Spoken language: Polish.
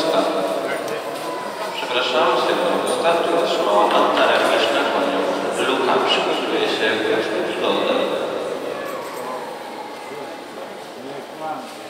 Augusta. Przepraszam, Święta Augusta, tu otrzymała Anna Remiszna, panią Luka. Przygotuje się Gwiazdka Pilota. Niech mam.